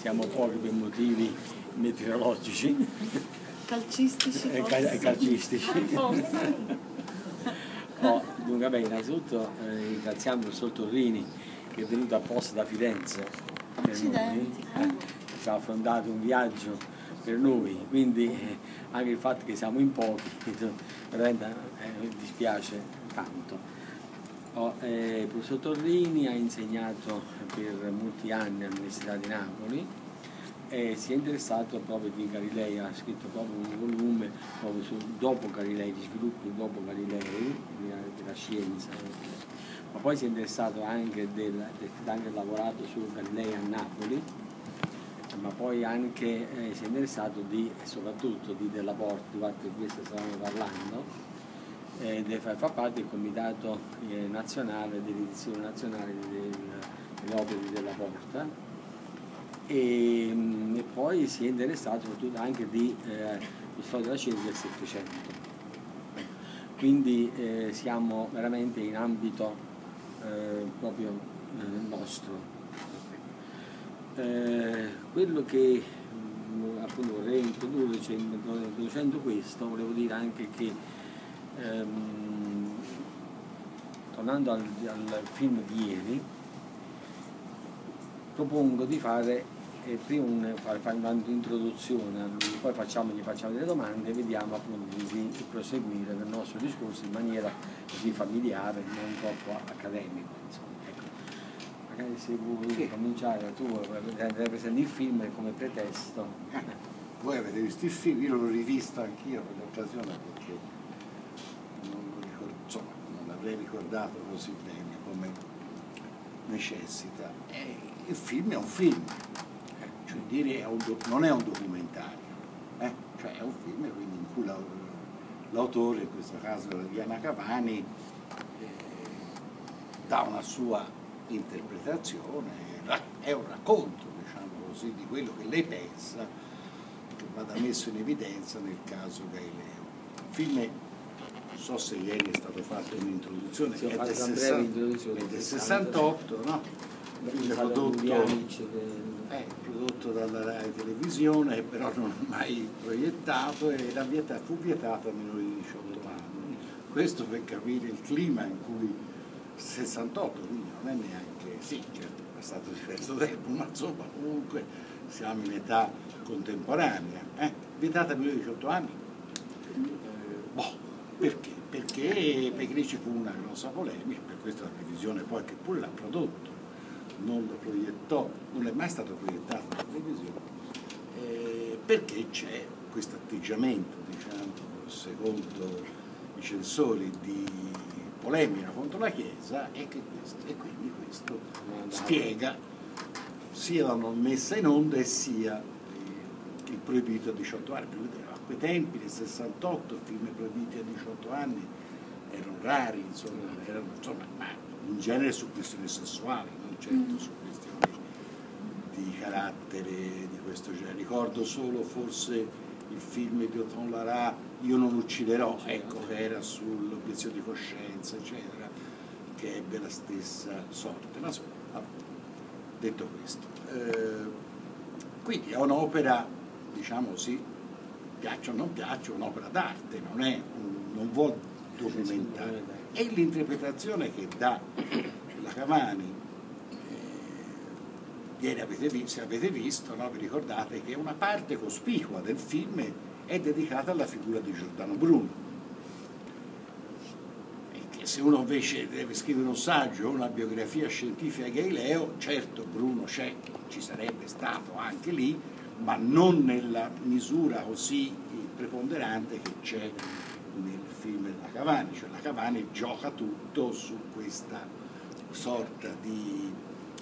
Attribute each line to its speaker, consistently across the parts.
Speaker 1: siamo pochi per motivi meteorologici
Speaker 2: Calcistici
Speaker 1: e
Speaker 2: forse.
Speaker 1: cal- calcistici.
Speaker 2: Forse.
Speaker 1: Oh, dunque, beh, innanzitutto eh, ringraziamo il professor Torrini che è venuto apposta da Firenze per noi, eh, che ha affrontato un viaggio per noi, quindi eh, anche il fatto che siamo in pochi veramente eh, dispiace tanto. Oh, eh, il professor Torrini ha insegnato per molti anni all'Università di Napoli e si è interessato proprio di Galilei, ha scritto proprio un volume proprio su dopo Galilei, gli sviluppi dopo Galilei, della, scienza, ma poi si è interessato anche del, anche lavorato su Galilei a Napoli, ma poi anche eh, si è interessato di, soprattutto di Della Porta, di di questo stavamo parlando, ed fa, parte del comitato eh, nazionale dell'edizione nazionale del- delle opere Della Porta e, mm, e poi si è interessato soprattutto anche di eh, storia della scienza del Settecento. Quindi eh, siamo veramente in ambito eh, proprio eh, nostro. Eh, quello che mm, appunto vorrei introdurre, cioè, introducendo questo, volevo dire anche che ehm, tornando al, al film di ieri, propongo di fare eh, prima un, fare, fare un'introduzione, poi facciamo, gli facciamo delle domande e vediamo appunto di, di proseguire nel nostro discorso in maniera così familiare, non troppo accademico. Insomma. Ecco. Magari se vuoi
Speaker 3: Sì.
Speaker 1: cominciare tu, eh, presenti il film come pretesto.
Speaker 3: Voi avete visto il film, io l'ho rivisto anch'io per l'occasione perché non, lo ricor- l'avrei ricordato così bene come necessita. E il film è un film, eh, cioè dire è un non è un documentario, eh, cioè è un film in cui la- l'autore, in questo caso Diana Cavani, eh, dà una sua interpretazione, è un racconto, diciamo così, di quello che lei pensa che vada messo in evidenza nel caso Galileo. Il film, è- so se ieri è stato fatto un'introduzione,
Speaker 1: Sì,
Speaker 3: è, del
Speaker 1: una breve
Speaker 3: 60
Speaker 1: introduzione,
Speaker 3: è del
Speaker 1: 68,
Speaker 3: 68, no? Il film è
Speaker 1: Stato
Speaker 3: prodotto, è prodotto dalla Rai Televisione, però non mai proiettato e era vieta- fu vietato a minori di 18 anni. Questo per capire il clima in cui 68, quindi non è neanche, sì, certo, è passato diverso tempo, ma insomma comunque siamo in età contemporanea. Eh? Vietata a minori di 18 anni? Perché? Perché, perché lì ci fu una grossa polemica, per questo la televisione poi che pure l'ha prodotto, non lo proiettò, non è mai stato proiettato in televisione, eh, perché c'è questo atteggiamento, diciamo, secondo i censori di polemica contro la Chiesa e, questo, e quindi questo spiega sia la non messa in onda e sia il proibito a 18 anni. Perché A quei tempi, nel 68, film proibiti a 18 anni erano rari, insomma, erano, insomma, ma in genere su questioni sessuali, non certo su questioni di carattere di questo genere. Ricordo solo forse il film di Othon Lara, Io non ucciderò, ecco, che era sull'obiezione di coscienza, eccetera, che ebbe la stessa sorte. Ma vabbè, detto questo, eh, quindi è un'opera, diciamo sì, piaccia o non piaccia, un'opera d'arte, non, è non vuol documentare. E l'interpretazione che dà la Cavani, eh, ieri avete visto, se avete visto, no, vi ricordate che una parte cospicua del film è dedicata alla figura di Giordano Bruno. E che se uno invece deve scrivere un saggio o una biografia scientifica di Galileo, certo Bruno c'è, ci sarebbe stato anche lì, ma non nella misura così preponderante che c'è nel film della Cavani, cioè la Cavani gioca tutto su questa sorta di,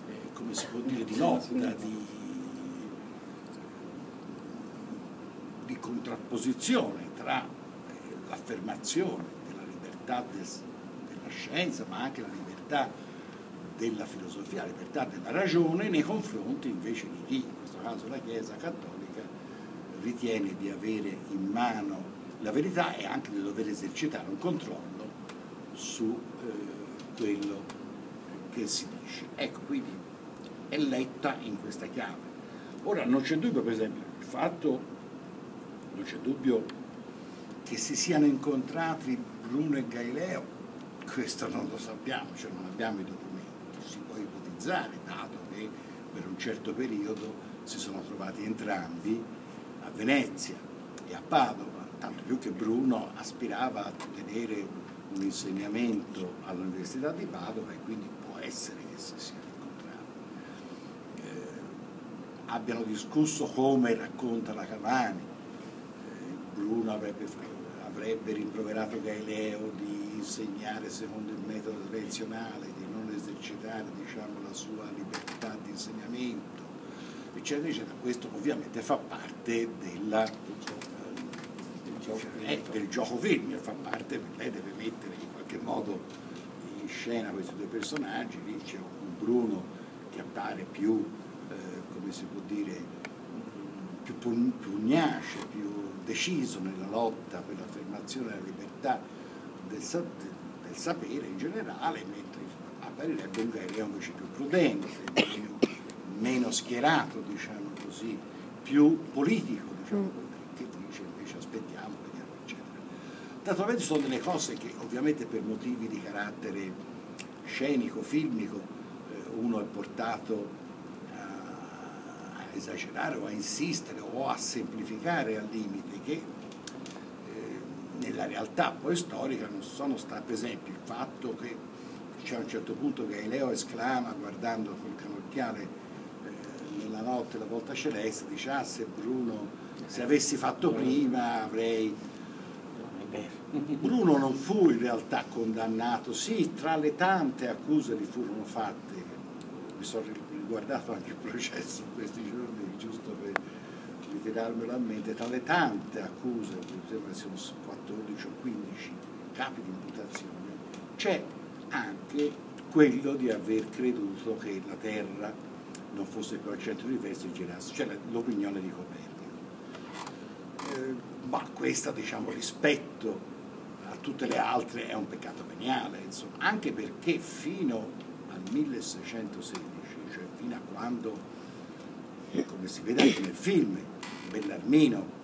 Speaker 3: eh, come si può dire, di lotta, di, di contrapposizione tra eh, l'affermazione della libertà del- della scienza, ma anche la libertà della filosofia, la libertà della ragione nei confronti invece di chi, caso la Chiesa Cattolica, ritiene di avere in mano la verità e anche di dover esercitare un controllo su eh, quello che si dice. Ecco, quindi è letta in questa chiave. Ora non c'è dubbio, per esempio, il fatto, non c'è dubbio che si siano incontrati Bruno e Galileo, questo non lo sappiamo, cioè non abbiamo i documenti, si può ipotizzare, dato che per un certo periodo si sono trovati entrambi a Venezia e a Padova, tanto più che Bruno aspirava a tenere un insegnamento all'Università di Padova e quindi può essere che si siano incontrati. Eh, abbiano discusso come racconta la Cavani, eh, Bruno avrebbe, avrebbe rimproverato Galileo di insegnare secondo il metodo tradizionale, di non esercitare diciamo, la sua libertà di insegnamento, eccetera, eccetera. Questo ovviamente fa parte della, eh, del gioco film, fa parte, lei deve mettere in qualche modo in scena questi due personaggi, lì c'è un Bruno che appare più, eh, come si può dire, più pugnace, più deciso nella lotta per l'affermazione della libertà del, del, sapere in generale, mentre apparirebbe un Galileo invece più prudente, meno, meno schierato, diciamo così, più politico, diciamo così, che dice invece aspettiamo, vediamo, eccetera. Naturalmente sono delle cose che ovviamente per motivi di carattere scenico, filmico, eh, uno è portato a, a esagerare o a insistere o a semplificare al limite che nella realtà poi storica non sono stati, per esempio, il fatto che c'è a un certo punto Galileo esclama guardando col canocchiale nella notte la volta celeste, dice ah se Bruno, se avessi fatto prima avrei... Bruno non fu in realtà condannato, sì, tra le tante accuse che furono fatte, mi sono riguardato anche il processo in questi giorni, giusto per ritirarmelo a mente, tra le tante accuse, mi sembra siano 14 o 15 capi di imputazione, c'è anche quello di aver creduto che la Terra non fosse più al centro dell'universo e girasse, cioè l'opinione di Copernico. Eh, ma questa, diciamo, rispetto a tutte le altre è un peccato veniale, insomma, anche perché fino al 1616, cioè fino a quando come si vede anche nel film, Bellarmino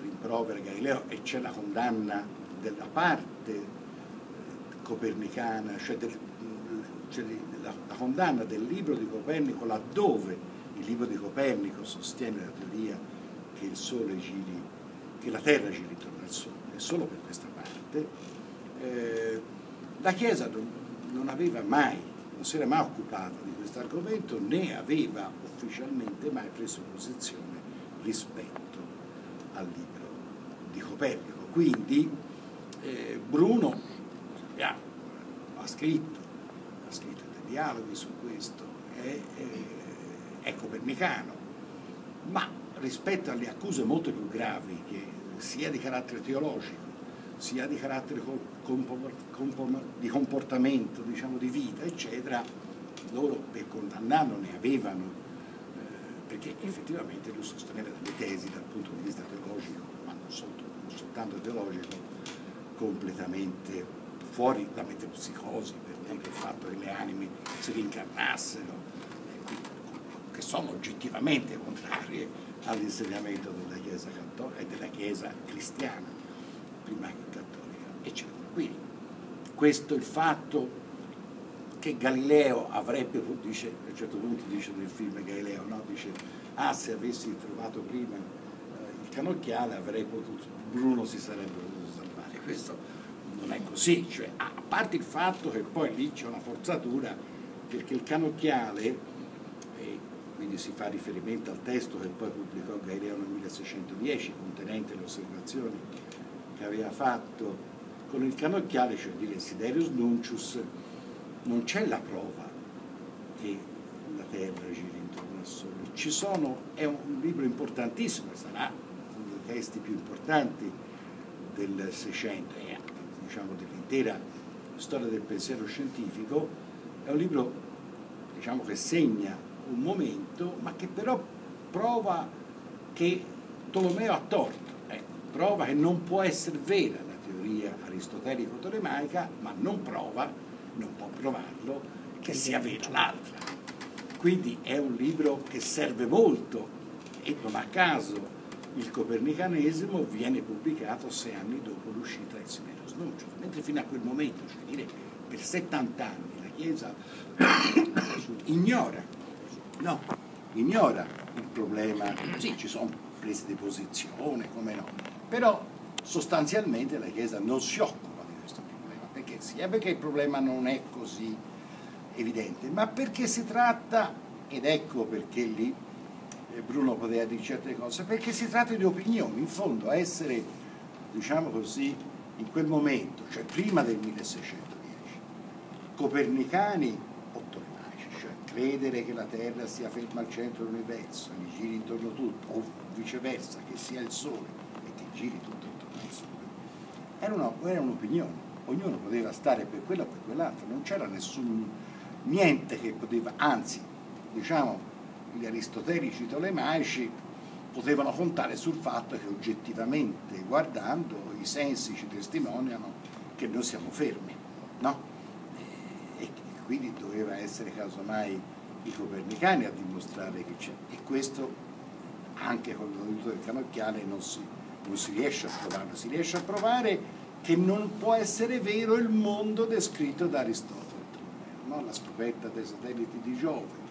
Speaker 3: rimprovera Galileo e c'è la condanna della parte eh, copernicana, cioè, del, cioè la, la, condanna del libro di Copernico laddove il libro di Copernico sostiene la teoria che il Sole giri, che la Terra giri intorno al Sole, e solo per questa parte, eh, la Chiesa non, non aveva mai, non si era mai occupata di questo argomento né aveva ufficialmente mai preso posizione rispetto al libro di Copernico. Quindi eh, Bruno sappiamo, ha scritto, dialoghi su questo, è, è, copernicano, ma rispetto alle accuse molto più gravi, che sia di carattere teologico, sia di carattere di comportamento, diciamo, di vita, eccetera, loro per condannarlo ne avevano, eh, perché effettivamente lui sosteneva delle tesi dal punto di vista teologico, ma non soltanto teologico, completamente fuori da metempsicosi, per esempio il fatto che le anime si rincarnassero, eh, che sono oggettivamente contrarie all'insegnamento della Chiesa cattolica e della Chiesa cristiana, prima che cattolica, eccetera. Quindi questo il fatto che Galileo avrebbe, dice, a un certo punto dice nel film Galileo, no? dice, ah se avessi trovato prima eh, il canocchiale avrei potuto, Bruno si sarebbe potuto salvare. Questo non è così, cioè, a parte il fatto che poi lì c'è una forzatura, perché il canocchiale, e quindi si fa riferimento al testo che poi pubblicò Galileo nel 1610, contenente le osservazioni che aveva fatto con il canocchiale, cioè di Desiderius Nuncius, non c'è la prova che la Terra giri intorno al Sole. Ci sono, è un libro importantissimo, sarà uno dei testi più importanti del Seicento e diciamo, dell'intera storia del pensiero scientifico, è un libro diciamo, che segna un momento, ma che però prova che Tolomeo ha torto, ecco, prova che non può essere vera la teoria aristotelico-tolemaica, ma non prova non può provarlo, che sia vera l'altra. Quindi è un libro che serve molto E non a caso il copernicanesimo viene pubblicato sei anni dopo l'uscita del Simeros Nuncius, mentre fino a quel momento, cioè dire, per 70 anni la Chiesa ignora, no, ignora il problema, sì ci sono prese di posizione, come no, però sostanzialmente la Chiesa non si occupa di questo problema, perché sia perché il problema non è così evidente, ma perché si tratta, ed ecco perché lì eh, Bruno poteva dire certe cose, perché si tratta di opinioni, in fondo a essere, diciamo così, in quel momento, cioè prima del 1610, copernicani o tolemaici, cioè credere che la Terra sia ferma al centro dell'universo, e giri intorno tutto, o viceversa, che sia il Sole e che giri tutto intorno al Sole, era, una, era un'opinione, ognuno poteva stare per quella o per quell'altra, non c'era nessun niente che poteva, anzi, diciamo, gli aristotelici tolemaici potevano contare sul fatto che oggettivamente guardando i sensi ci testimoniano che noi siamo fermi, no? E quindi doveva essere casomai i copernicani a dimostrare che c'è. E questo anche con l'aiuto del canocchiale non si, non si riesce a provarlo, si riesce a provare che non può essere vero il mondo descritto da Aristotele, no? la scoperta dei satelliti di Giove,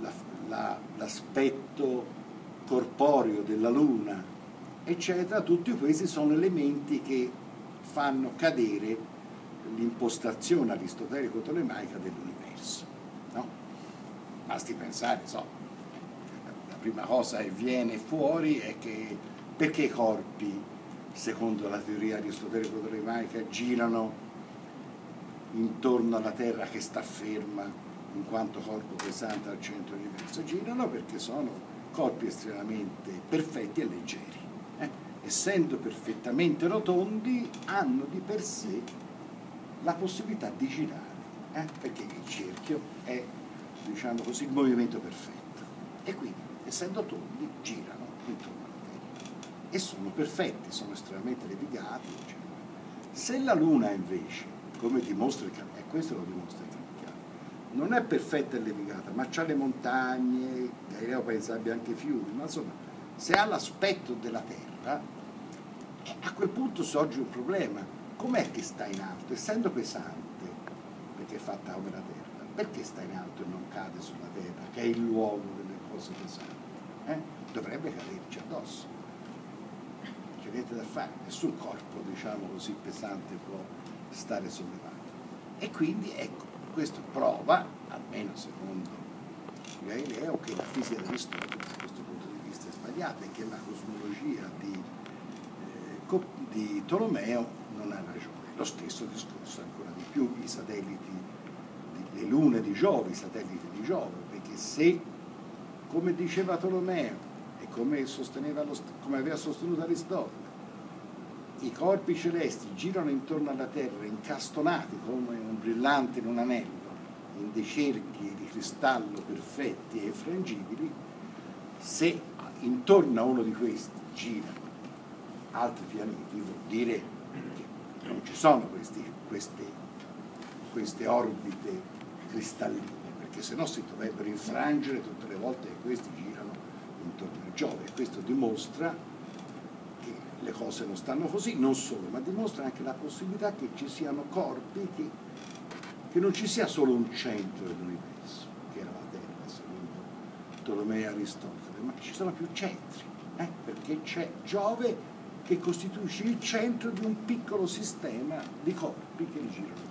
Speaker 3: la, la, l'aspetto corporeo della Luna, eccetera, tutti questi sono elementi che fanno cadere l'impostazione aristotelico-tolemaica dell'universo. No? Basti pensare, so, la prima cosa che viene fuori è che perché i corpi, secondo la teoria aristotelico-tolemaica, girano intorno alla Terra che sta ferma in quanto corpo pesante al centro dell'universo, girano perché sono corpi estremamente perfetti e leggeri. Eh? Essendo perfettamente rotondi, hanno di per sé la possibilità di girare, eh? perché il cerchio è, diciamo così, il movimento perfetto. E quindi, essendo tondi, girano intorno alla Terra. E sono perfetti, sono estremamente levigati, eccetera. Se la Luna invece, come dimostra il e questo lo dimostra il non è perfetta e levigata, ma ha le montagne, Galileo pensa abbia anche fiumi, ma insomma, se ha l'aspetto della terra, eh, a quel punto sorge un problema. Com'è che sta in alto? Essendo pesante, perché è fatta come la terra, perché sta in alto e non cade sulla terra, che è il luogo delle cose pesanti? Eh? Dovrebbe caderci addosso. C'è niente da fare, nessun corpo, diciamo così, pesante può stare sollevato. E quindi ecco, questo prova, almeno secondo Galileo, che la fisica dell'Aristotele da questo punto di vista è sbagliata e che la cosmologia di, eh, di Tolomeo non ha ragione. Lo stesso discorso ancora di più i satelliti, le lune di Giove, i satelliti di Giove, perché se, come diceva Tolomeo e come, come aveva sostenuto Aristotele, i corpi celesti girano intorno alla Terra incastonati come un brillante in un anello, in dei cerchi di cristallo perfetti e frangibili, se intorno a uno di questi girano altri pianeti, vuol dire che non ci sono questi, queste, queste orbite cristalline, perché se no si dovrebbero infrangere tutte le volte che questi girano intorno a Giove. Questo dimostra le cose non stanno così, non solo, ma dimostra anche la possibilità che ci siano corpi, che, che non ci sia solo un centro dell'universo, che era la Terra, secondo Tolomeo e Aristotele, ma che ci sono più centri, eh? perché c'è Giove che costituisce il centro di un piccolo sistema di corpi che girano.